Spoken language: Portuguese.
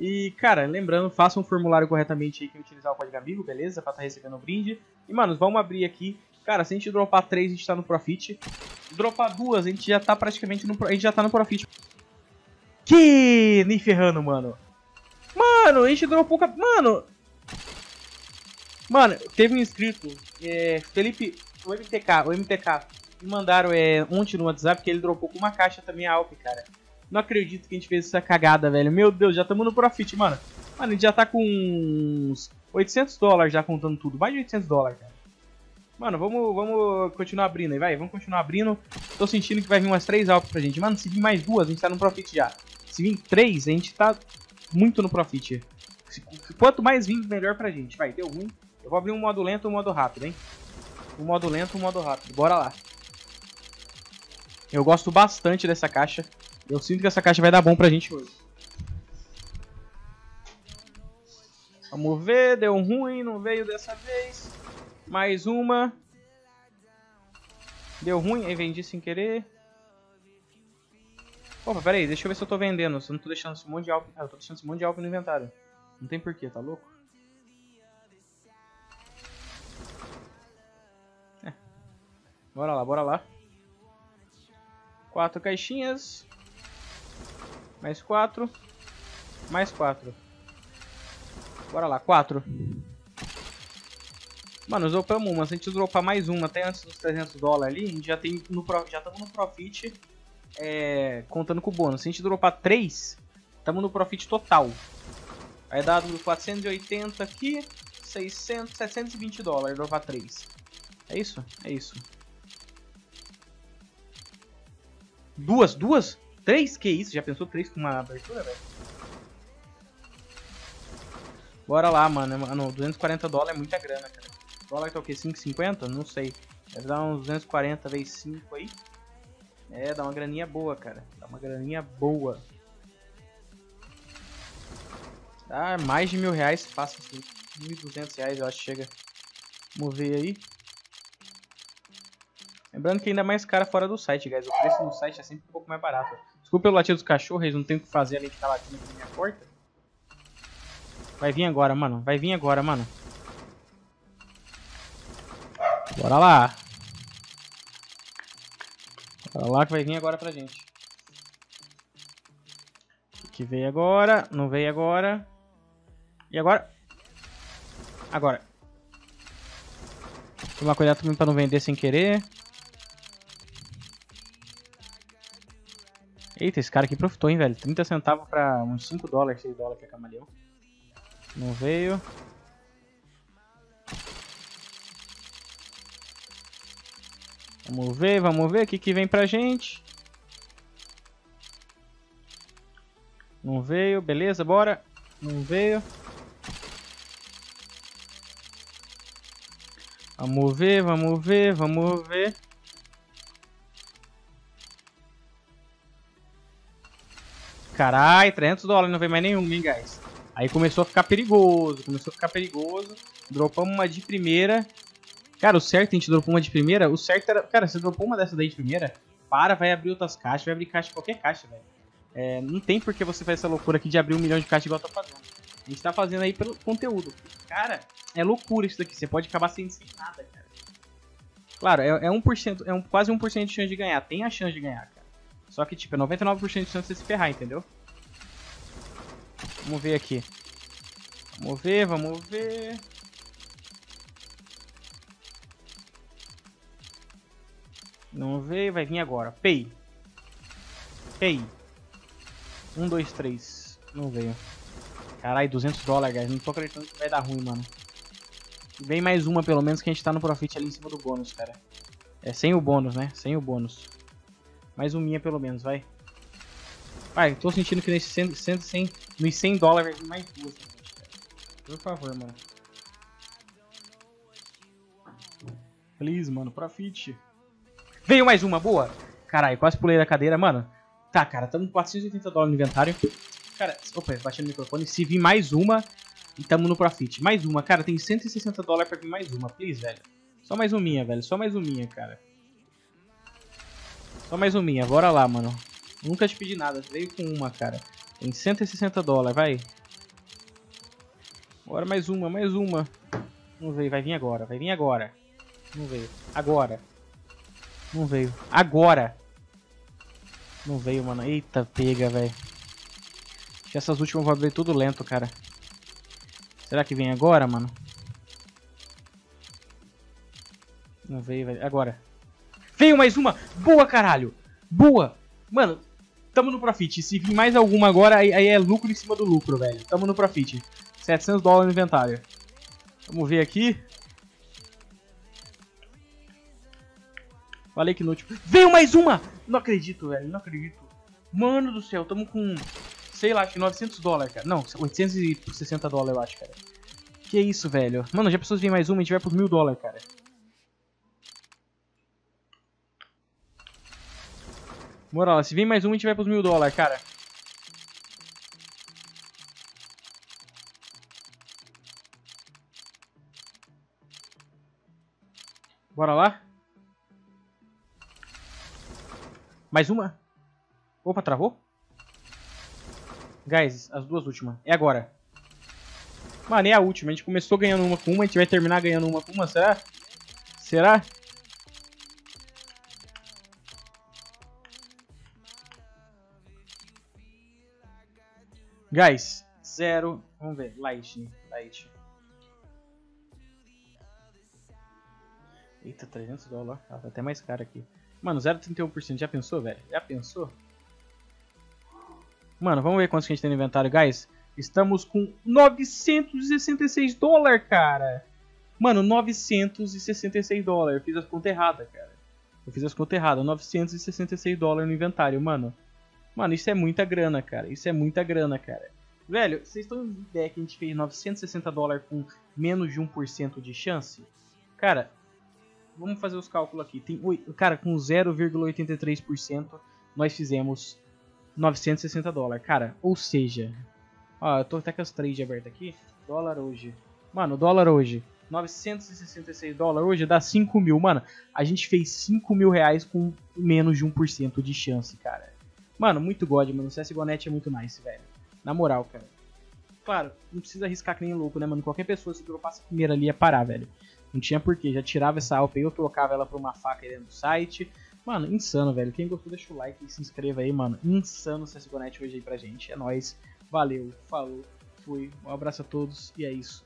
E, cara, lembrando, faça um formulário corretamente aí que utilizar o código amigo, beleza? Pra estar tá recebendo o brinde. E, mano, vamos abrir aqui. Cara, se a gente dropar 3, a gente tá no Profit. Dropar duas, a gente já tá praticamente no, a gente já tá no Profit. Que nem ferrando, mano. Mano, a gente dropou... Mano... Mano, teve um inscrito, é, Felipe, o MTK, o MTK, me mandaram é, ontem no WhatsApp que ele dropou com uma caixa também Alp, cara. Não acredito que a gente fez essa cagada, velho. Meu Deus, já estamos no profit, mano. Mano, a gente já tá com uns 800 dólares já contando tudo. Mais de 800 dólares, cara. Mano, vamos, vamos continuar abrindo aí, vai. Vamos continuar abrindo. Tô sentindo que vai vir umas 3 altas pra gente. Mano, se vir mais duas, a gente tá no profit já. Se vir 3, a gente tá muito no profit. Quanto mais vir, melhor pra gente. Vai, deu ruim. Eu vou abrir um modo lento e um modo rápido, hein. Um modo lento e um modo rápido. Bora lá. Eu gosto bastante dessa caixa. Eu sinto que essa caixa vai dar bom pra gente hoje. Vamos ver, deu ruim, não veio dessa vez. Mais uma. Deu ruim, aí vendi sem querer. Opa, pera aí, deixa eu ver se eu tô vendendo. Se eu não tô deixando esse monte de álcool. Ah, eu tô deixando esse monte de álcool no inventário. Não tem porquê, tá louco? É. Bora lá, bora lá. Quatro caixinhas. Mais quatro. Mais quatro. Bora lá, quatro. Mano, dropamos uma. Se a gente dropar mais uma até antes dos 300 dólares ali, a gente já tem no, já estamos no profit é, contando com o bônus. Se a gente dropar 3, estamos no profit total. Aí dá 480 aqui, 600, 720 dólares dropar 3. É isso? É isso. Duas, duas? Três? Que isso? Já pensou três com uma abertura, velho? Bora lá, mano. Mano, 240 dólares é muita grana, cara. O dólar tá o quê? 5,50? Não sei. Deve dar uns 240 vezes 5 aí. É, dá uma graninha boa, cara. Dá uma graninha boa. Dá mais de mil reais fácil assim. 1.200 reais eu acho que chega. Vamos ver aí. Lembrando que ainda é mais cara fora do site, guys. O preço no site é sempre um pouco mais barato. Desculpa pelo latido dos cachorros, eles não tem o que fazer além de ficar latindo aqui na minha porta. Vai vir agora, mano. Vai vir agora, mano. Bora lá. Bora lá que vai vir agora pra gente. Que veio agora. Não veio agora. E agora? Agora. Tomar cuidado também pra não vender sem querer. Eita, esse cara aqui profitou, hein, velho. 30 centavos pra uns 5 dólares, 6 dólares que é camaleão. Não veio. Vamos ver, vamos ver o que, que vem pra gente. Não veio, beleza, bora. Não veio. Vamos ver, vamos ver, vamos ver. Carai, 300 dólares, não vem mais nenhum, hein, guys. Aí começou a ficar perigoso, começou a ficar perigoso. Dropamos uma de primeira. Cara, o certo, a gente dropou uma de primeira. O certo era... Cara, você dropou uma dessa daí de primeira, para, vai abrir outras caixas, vai abrir caixa, qualquer caixa, velho. É, não tem por que você fazer essa loucura aqui de abrir um milhão de caixas igual eu tô fazendo. A gente tá fazendo aí pelo conteúdo. Cara, é loucura isso daqui. Você pode acabar sem, sem nada, cara. Claro, é, é 1%, é um, quase 1% de chance de ganhar. Tem a chance de ganhar, cara. Só que, tipo, é 99% de chance de se ferrar, entendeu? Vamos ver aqui. Vamos ver, vamos ver. Não veio, vai vir agora. Pay. Pay. 1, 2, 3. Não veio. Caralho, 200 dólares, guys. Não tô acreditando que vai dar ruim, mano. Vem mais uma, pelo menos, que a gente tá no profit ali em cima do bônus, cara. É sem o bônus, né? Sem o bônus. Mais um minha pelo menos, vai. Vai, tô sentindo que nesse 100, 100, 100, nos 100 dólares vai vir mais duas. Por favor, mano. Please, mano, profit. Veio mais uma, boa. Caralho, quase pulei da cadeira, mano. Tá, cara, estamos com 480 dólares no inventário. Cara, opa, bati no microfone. Se vir mais uma, estamos no profit. Mais uma, cara, tem 160 dólares pra vir mais uma. Please, velho. Só mais uma velho. Só mais uma cara. Só mais uma minha, bora lá, mano. Nunca te pedi nada, veio com uma, cara. Tem 160 dólares, vai. Bora mais uma, mais uma. Não veio, vai vir agora, vai vir agora. Não veio. Agora. Não veio. Agora. Não veio, mano. Eita, pega, velho. Essas últimas vão abrir tudo lento, cara. Será que vem agora, mano? Não veio, velho. Agora. Veio mais uma! Boa, caralho! Boa! Mano, tamo no profit. Se vir mais alguma agora, aí, aí é lucro em cima do lucro, velho. Tamo no profit. 700 dólares no inventário. Vamos ver aqui. Falei que inútil. Veio mais uma! Não acredito, velho. Não acredito. Mano do céu, tamo com... Sei lá, acho que 900 dólares, cara. Não, 860 dólares, eu acho, cara. Que isso, velho. Mano, já pessoas vêm mais uma, a gente vai por mil dólares, cara. Moral, se vem mais uma, a gente vai pros mil dólares, cara. Bora lá? Mais uma? Opa, travou? Guys, as duas últimas. É agora. Mano, é a última. A gente começou ganhando uma com uma, a gente vai terminar ganhando uma com uma, será? Será? Guys, zero. Vamos ver. Light. Light. Eita, 300 dólares. Ah, tá até mais caro aqui. Mano, 0,31%. Já pensou, velho? Já pensou? Mano, vamos ver quantos que a gente tem no inventário, guys. Estamos com 966 dólares, cara. Mano, 966 dólares. Fiz as contas erradas, cara. Eu fiz as contas erradas. 966 dólares no inventário, mano. Mano, isso é muita grana, cara. Isso é muita grana, cara. Velho, vocês estão em ideia que a gente fez 960 dólares com menos de 1% de chance? Cara, vamos fazer os cálculos aqui. Tem, cara, com 0,83% nós fizemos 960 dólares. Cara, ou seja... Ó, eu tô até com as trades abertas aqui. Dólar hoje. Mano, dólar hoje. 966 dólares hoje dá 5 mil. Mano, a gente fez 5 mil reais com menos de 1% de chance, cara. Mano, muito God, mano. O CSGO.net é muito nice, velho. Na moral, cara. Claro, não precisa arriscar que nem louco, né, mano? Qualquer pessoa, se dropasse a primeira ali, ia parar, velho. Não tinha porquê. Já tirava essa alpa aí, eu trocava ela pra uma faca aí dentro do site. Mano, insano, velho. Quem gostou, deixa o like e se inscreva aí, mano. Insano o CSGO.net hoje aí pra gente. É nóis. Valeu, falou, fui. Um abraço a todos e é isso.